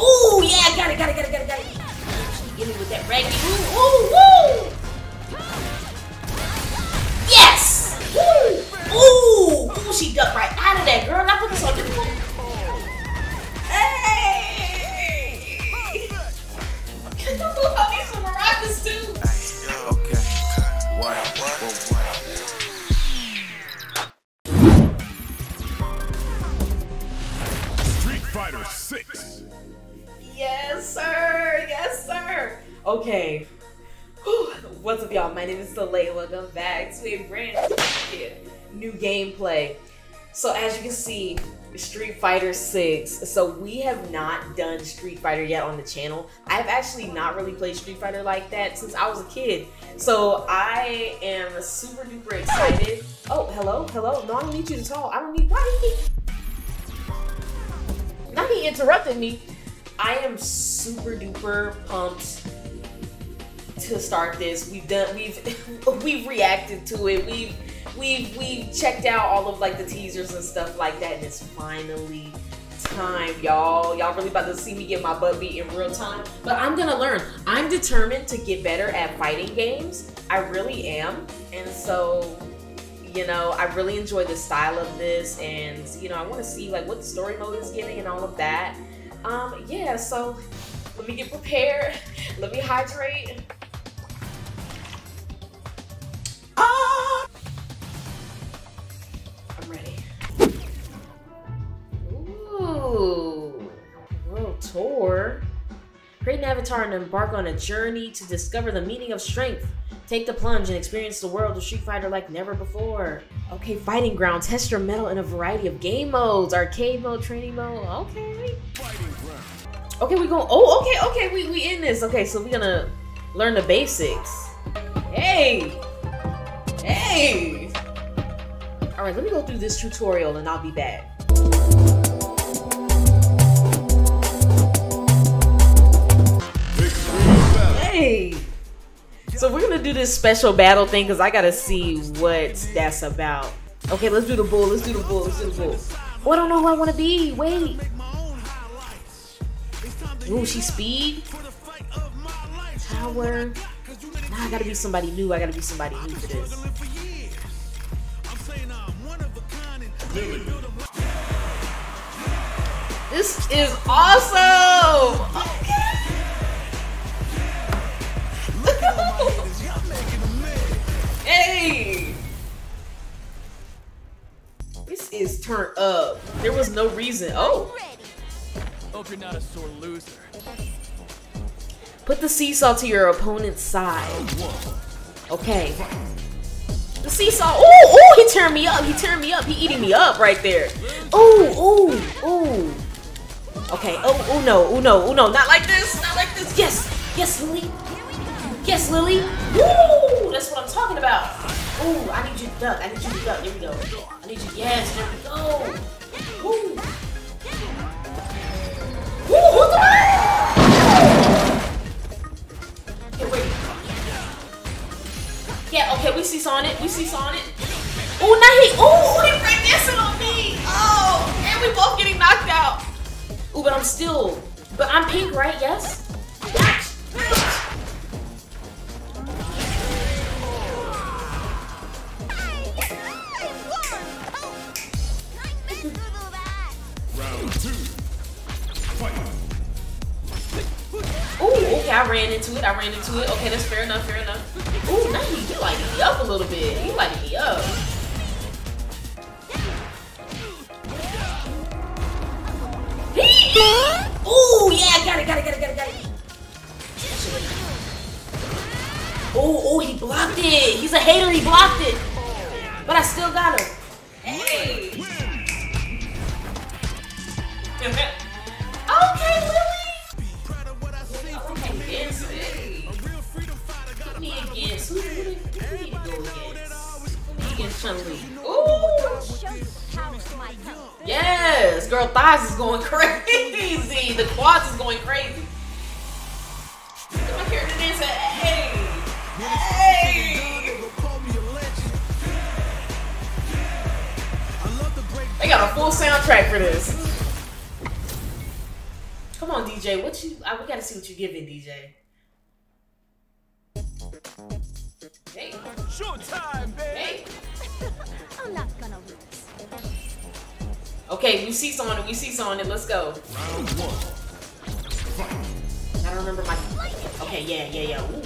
Ooh, yeah, I got it, got it, got it, got it, got it. Get me with that raggy. Ooh, ooh, woo! Yes! Ooh, ooh, ooh, she ducked right out of that, girl. I put this on the Okay. Whew. What's up, y'all? My name is Soleil. Welcome back to a brand new gameplay. So, as you can see, Street Fighter 6. So, we have not done Street Fighter yet on the channel. I've actually not really played Street Fighter like that since I was a kid. So, I am super duper excited. Oh, hello, hello. No, I don't need you to talk. I don't need. Why you now he interrupted me. I am super duper pumped to start this. We've done we've we've reacted to it. We've we've we've checked out all of like the teasers and stuff like that, and it's finally time, y'all. Y'all really about to see me get my butt beat in real time. But I'm gonna learn. I'm determined to get better at fighting games. I really am. And so you know i really enjoy the style of this and you know i want to see like what the story mode is getting and all of that um yeah so let me get prepared let me hydrate avatar and embark on a journey to discover the meaning of strength Take the plunge and experience the world of Street Fighter like never before. Okay, Fighting Ground. Test your mettle in a variety of game modes. Arcade mode, training mode. Okay. Okay, we go. Oh, okay, okay. We we in this. Okay, so we're gonna learn the basics. Hey, hey. All right, let me go through this tutorial and I'll be back. So we're gonna do this special battle thing because I gotta see what that's about. Okay, let's do the bull. Let's do the bull. Let's do the bull. Oh, I don't know who I want to be. Wait. Ooh, she speed. Tower. Now I gotta be somebody new. I gotta be somebody new for this. This is awesome. Okay. Hey! This is turned up. There was no reason. Oh! Hope you're not a sore loser. Put the seesaw to your opponent's side. Okay. The seesaw. Ooh, ooh, he turned me up. He turned me up. He eating me up right there. Ooh, ooh, ooh. Okay. Oh, oh no, oh no, oh no. Not like this. Not like this. Yes. Yes, Lily. Yes, Lily. Woo! That's what I'm talking about. Ooh, I need you to duck. I need you to duck. Here we go. I need you. Yes, there we go. Woo! Woo! Who's the Okay, wait. Yeah, okay, we see Sonic. We see Sonic. Oh, now he. Oh, he break dancing on me. Oh, and we both getting knocked out. Ooh, but I'm still. But I'm pink, right? Yes. Ran into it. Okay, that's fair enough. Fair enough. Ooh, now you, you lighting me up a little bit. You lighting me up. Ooh, yeah, got it, got it, got it, got it, got it. Oh, oh, he blocked it. He's a hater. He blocked it. But I still got him. Hey. okay, girl, thighs is going crazy. The quads is going crazy. Look my character dancing. Hey. Hey. They got a full soundtrack for this. Come on, Dee Jay. What you? I, we gotta see what you giving, Dee Jay. Hey, Showtime, baby. hey. Okay, we see someone. We see someone. Let's go. Round one. I don't remember my. Okay, yeah, yeah, yeah. Ooh,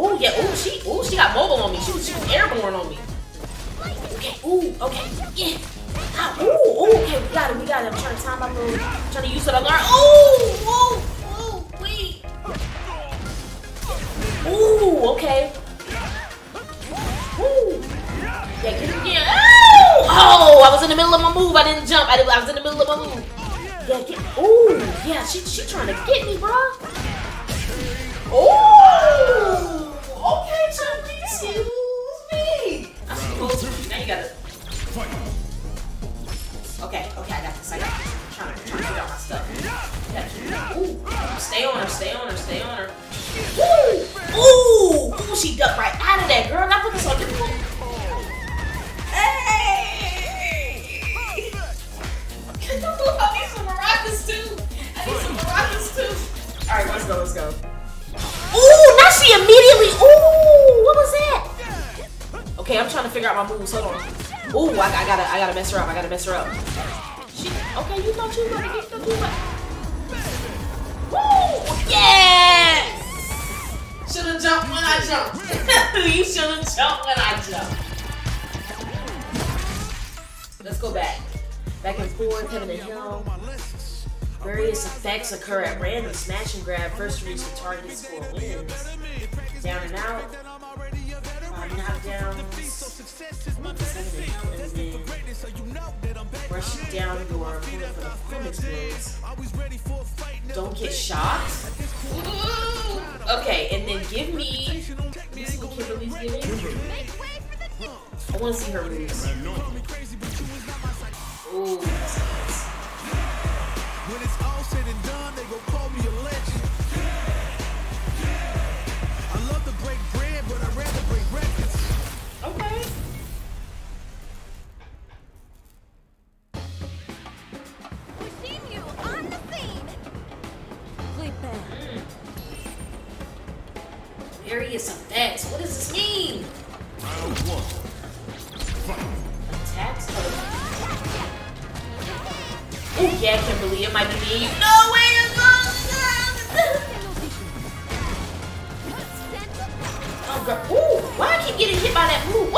ooh, yeah. Ooh, she, ooh, she got mobile on me. She was, she was airborne on me. Okay, ooh, okay, yeah. Ah, ooh, ooh, okay, we got it, we got it. I'm trying to time my move. I'm trying to use what I learned. Ooh, ooh, ooh, wait. Ooh, okay. Ooh. Yeah, get. Ooh! Oh, I was in the middle of my move. I didn't jump. I, did, I was in the middle of my move. Yeah, get. Ooh, yeah, she she trying to get me, bro. Ooh, okay, Chun-Li, excuse me. I'm supposed to. Now you gotta. Okay, okay, I got this. I got this. I'm trying to, trying to figure out my stuff. Ooh, stay on her, stay on her, stay on her. Ooh, ooh, ooh, she ducked right out of that, girl. I put this on figure out my moves. Hold on. Ooh, I, I gotta, I gotta mess her up. I gotta mess her up. She, okay, you thought you were gonna get the Woo! Yes! Should've jumped when I jumped. you should've jumped when I jumped. Let's go back. Back and forth, heaven and hell. Various effects occur at random. Smash and grab. First to reach the target score wins. Down and out. Uh, knockdowns. And then rush down your opponent for the. Don't get shot. Ooh. Okay, and then give me. Let me see what Kimberly's giving. I want to see her moves. Ooh. When it's all said and done, they gon' call me a Various effects. What does this mean? Round one. Attacks? Oh, yeah, Kimberly. It might be me. No way! it's Oh, girl. Ooh, why I keep getting hit by that move?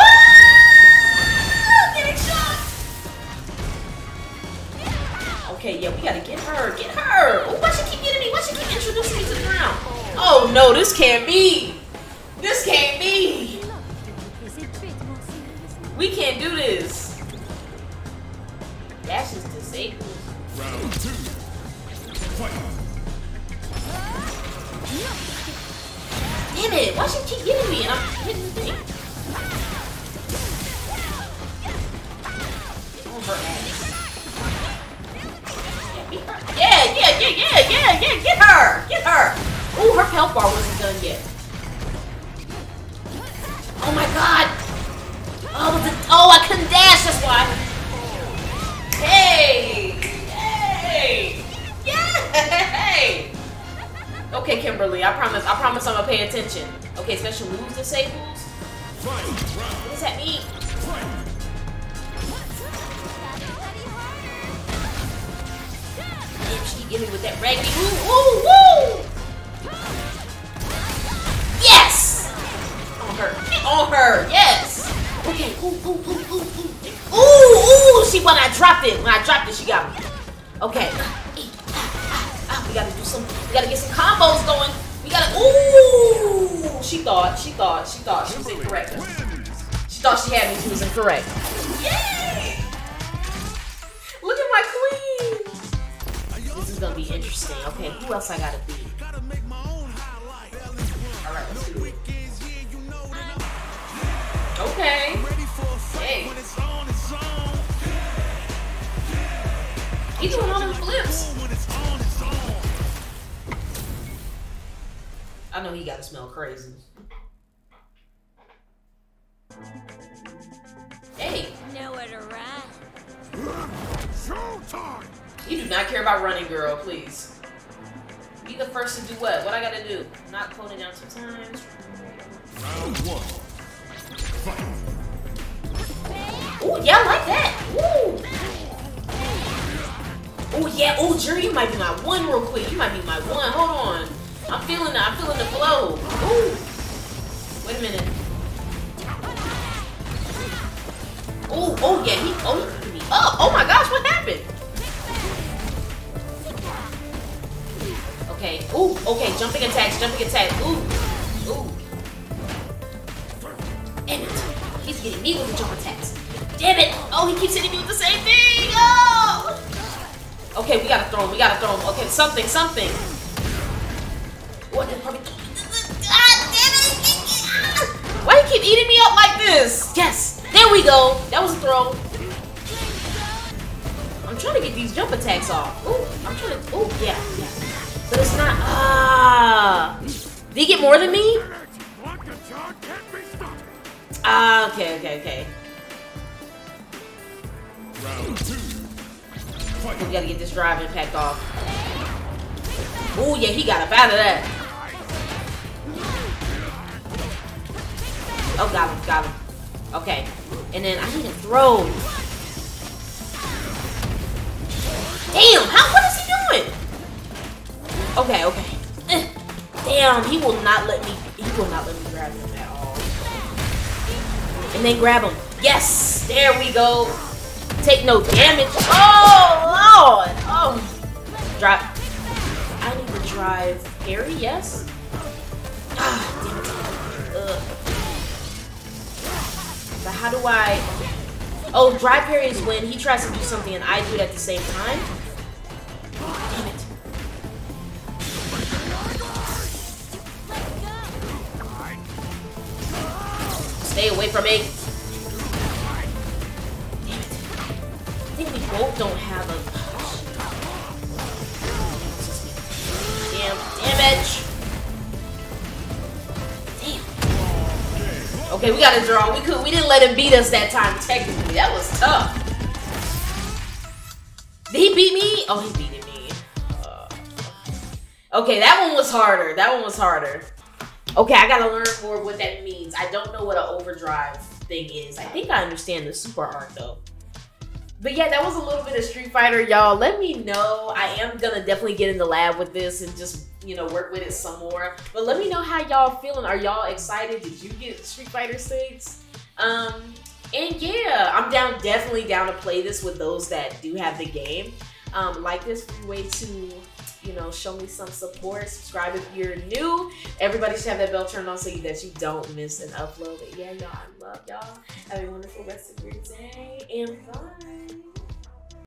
Shot! Okay, yeah, we gotta get her. Get her! Ooh, why she keep getting me? Why she keep introducing me to the ground? Oh, no, this can't be. This can't be. We can't do this. Dash is disabled. Round two. Fight. Damn it! Why she keep getting me and I'm hitting the thing? On her ass. Yeah. Yeah, yeah, yeah, yeah, yeah, yeah, get her! Get her! Ooh, her health bar wasn't done yet. Oh my god! Oh, the, oh, I couldn't dash, that's why. Hey! Hey! Yay! Okay, Kimberly, I promise, I promise I'm gonna pay attention. Okay, special moves disables? What does that mean? She get me with that raggedy woo, woo, woo! On her, yes! Okay, ooh, ooh, ooh, ooh, ooh. Ooh, ooh, see when I dropped it, when I dropped it, she got me. Okay. We gotta do some, we gotta get some combos going. We gotta, ooh! She thought, she thought, she thought she was incorrect. She thought she had me, she was incorrect. Yay! Look at my queen! This is gonna be interesting. Okay, who else I gotta beat? He doing all them flips. When it's on, it's on. I know he gotta smell crazy. Hey, Nowhere to run. Showtime. you do not care about running, girl, please. Be the first to do what? What I gotta do? Not clone it down two times. Round one. Fight. Ooh, yeah, I like that. Ooh. Oh yeah, oh Juri, you might be my one real quick. You might be my one. Hold on. I'm feeling I'm feeling the flow. Ooh. Wait a minute. Oh, oh yeah, he oh he me up. Oh my gosh, what happened? Okay. Ooh, okay, jumping attacks, jumping attacks. Ooh. Ooh. Damn it. He's getting me with the jump attacks. Damn it! Oh, he keeps hitting me with the same thing! Oh! Okay, we gotta throw him. We gotta throw him. Okay, something, something. What? the- probably- God damn it! Why you keep eating me up like this? Yes! There we go! That was a throw. I'm trying to get these jump attacks off. Ooh, I'm trying to. Ooh, yeah, yeah. But it's not. Ah! Did he get more than me? Ah, okay, okay, okay. Round two. Fight. We gotta get this drive impact off. Oh yeah, he got up out of that. Oh, got him, got him. Okay, and then I need to throw. Damn, how? What is he doing? Okay, okay. Eh, Damn, he will not let me. He will not let me grab him at all. And then grab him. Yes, there we go. Take no damage. Oh lord. Oh, drive. I need to drive parry. Yes. Ah, damn it. Ugh. But how do I? Oh, drive parry is when he tries to do something and I do it at the same time. Damn it. Stay away from me. Don't have a. Damn damage. Damn. Okay, we got a draw. We could. We didn't let him beat us that time. Technically, that was tough. Did he beat me? Oh, he beat me. Uh, okay, that one was harder. That one was harder. Okay, I gotta learn more what that means. I don't know what an overdrive thing is. I think I understand the super art though. But yeah, that was a little bit of Street Fighter, y'all. Let me know. I am gonna definitely get in the lab with this and just you know work with it some more. But let me know how y'all feeling. Are y'all excited? Did you get Street Fighter Six? Um, and yeah, I'm down, definitely down to play this with those that do have the game. Um, like this way to you know, show me some support. Subscribe if you're new. Everybody should have that bell turned on so that you don't miss an upload. But yeah, y'all, I love y'all. Have a wonderful rest of your day and bye.